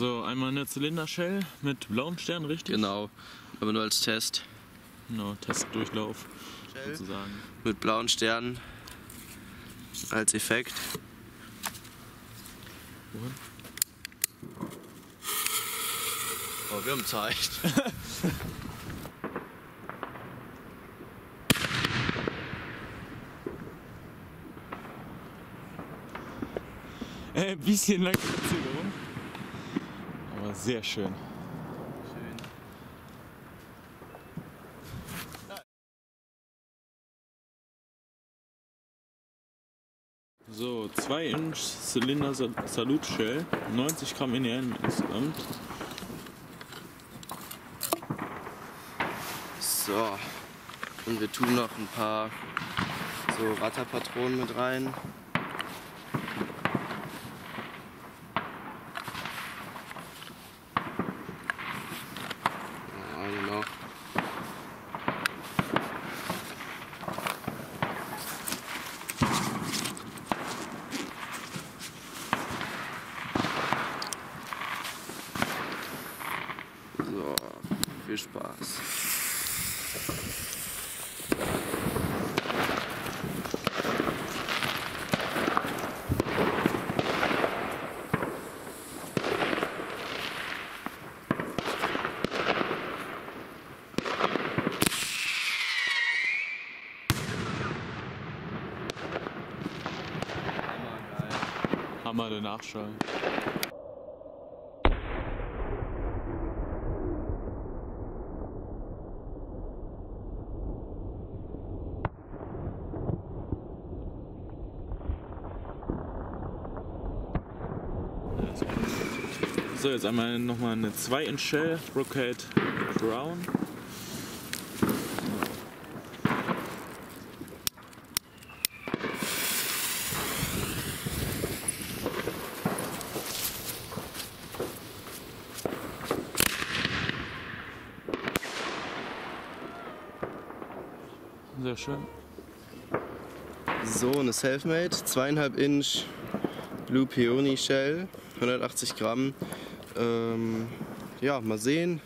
So, einmal eine Zylindershell mit blauem Stern, richtig? Genau, aber nur als Test. Genau, Testdurchlauf Shell sozusagen. mit blauen Sternen als Effekt. Wohin? Oh, wir haben Zeit. Ein bisschen. Aber sehr schön. So, 2 Inch Zylinder Sal- Salute Shell, 90 Gramm NEN insgesamt. So, und wir tun noch ein paar so Ratterpatronen mit rein. Ja, Eine noch. So, viel Spaß. Hammer der Nachschall. So, jetzt einmal nochmal eine 2 Inch Shell, Brocade Brown. Sehr schön. So, eine Selfmade, zweieinhalb Inch Blue Peony Shell, 180 Gramm. Ähm, ja, mal sehen.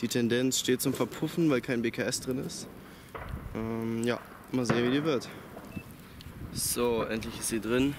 Die Tendenz steht zum Verpuffen, weil kein BKS drin ist. Ähm, ja, mal sehen, wie die wird. So, endlich ist sie drin.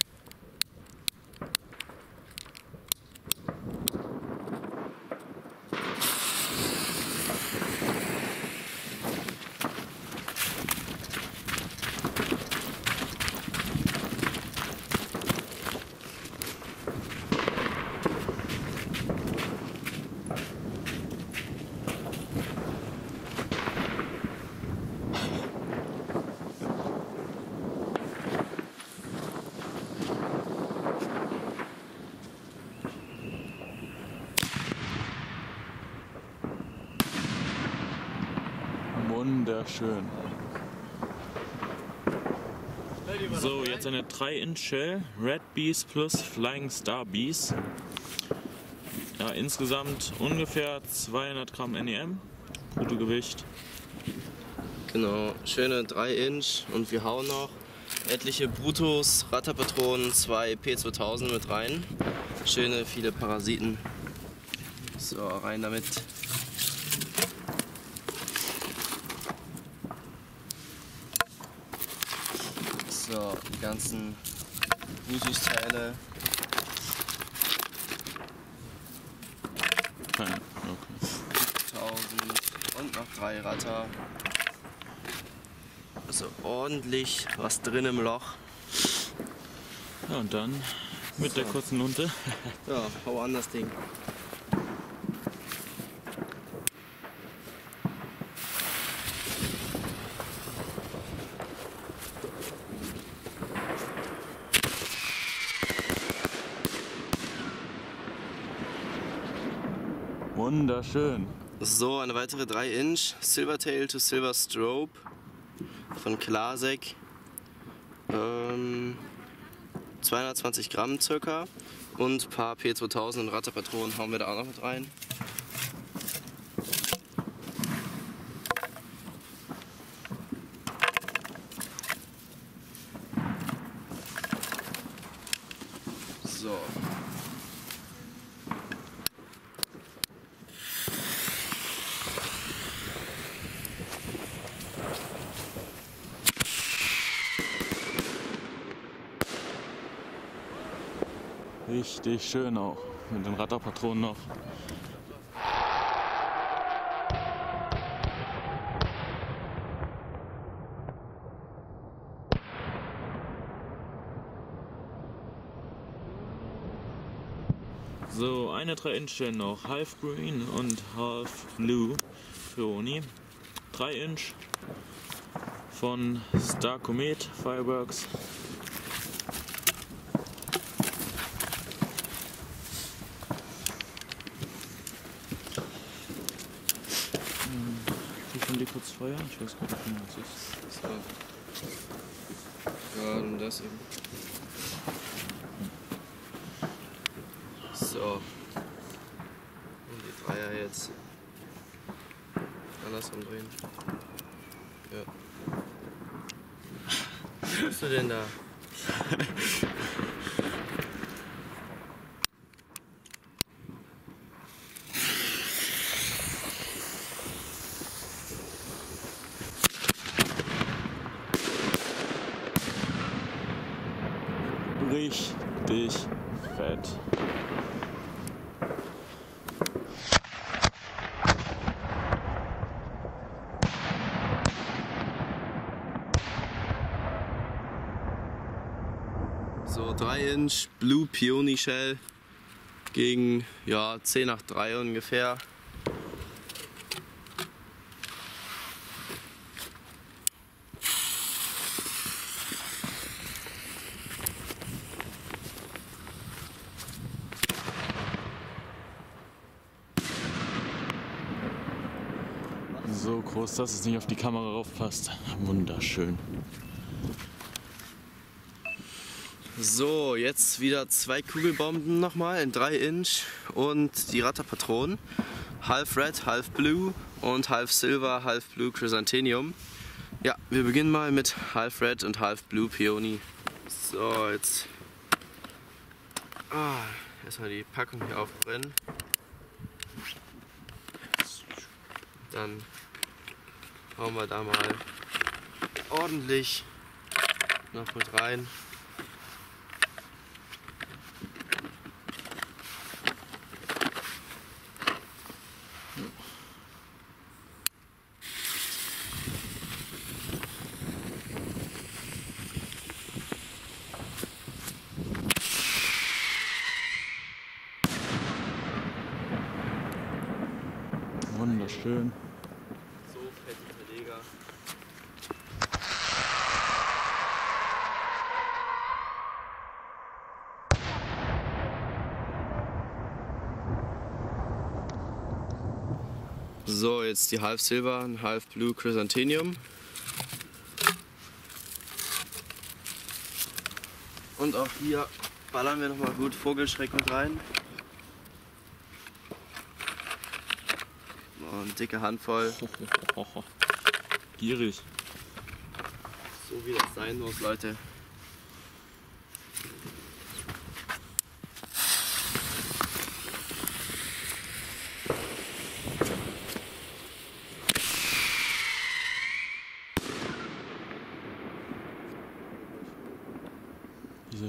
Wunderschön. So, jetzt eine 3 Inch Shell, Red Bees plus Flying Star Bees. Ja, insgesamt ungefähr 200 Gramm NEM, Bruttogewicht. Genau, schöne 3 Inch und wir hauen noch etliche Brutus, Ratterpatronen, zwei P2000 mit rein. Schöne, viele Parasiten. So, rein damit. So, die ganzen. Keine, okay. 1000 und noch drei Ratter. Also ordentlich was drin im Loch. Ja, und dann mit der kurzen Lunte. Ja, hau an das Ding. Wunderschön. So, eine weitere 3 Inch Silvertail to Silver Strobe von Klasek. Ähm, 220 Gramm circa und ein paar P2000 und Ratterpatronen hauen wir da auch noch mit rein. So. Richtig schön auch. Mit den Ratterpatronen noch. So, eine 3 Inch noch, Half Green und Half Blue für Uni. 3 Inch von Star Comet Fireworks. Hm, Wie von dir kurz Feuer? Ich weiß gar nicht, wie das ist. So. Ja, und das eben. So. Und die Dreier jetzt andersrum drehen. Ja. Was bist du denn da? Richtig fett. So 3 Inch Blue Peony Shell gegen ja 10 nach 3 ungefähr. So groß, dass es nicht auf die Kamera raufpasst. Wunderschön. So, jetzt wieder zwei Kugelbomben nochmal in 3 Inch und die Ratterpatronen. Half Red, Half Blue und Half Silver, Half Blue Chrysanthemum. Ja, wir beginnen mal mit Half Red und Half Blue Peony. So, jetzt ah, erstmal die Packung hier aufbrennen. Dann hauen wir da mal ordentlich noch mit rein. Wunderschön. So fette Verleger. So, jetzt die Half Silver und Half Blue Chrysanthemum. Und auch hier ballern wir nochmal gut Vogelschreck mit rein. Oh, eine dicke Handvoll. Gierig. So wie das sein muss, Leute.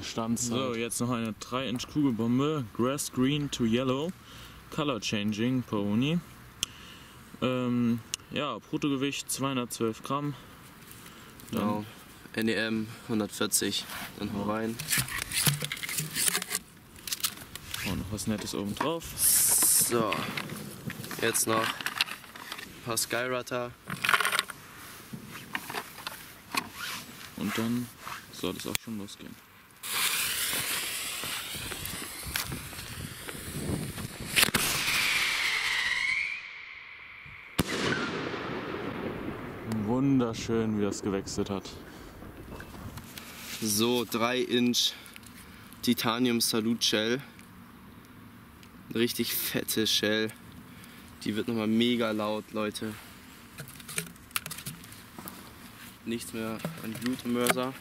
Standzeit. So, jetzt noch eine 3 Inch Kugelbombe. Grass Green to Yellow. Color Changing Pony. Ähm, ja, Bruttogewicht 212 Gramm. Dann Genau. NEM 140, dann hau rein. oh, noch was Nettes oben drauf. So, jetzt noch ein paar Skyrutter. Und dann soll es auch schon losgehen. Wunderschön, wie das gewechselt hat. So, 3 Inch Titanium Salute Shell. Eine richtig fette Shell. Die wird nochmal mega laut, Leute. Nichts mehr an Blutemörser.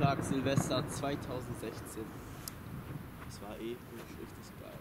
Endschlag Silvester 2016. Das war eh richtig geil.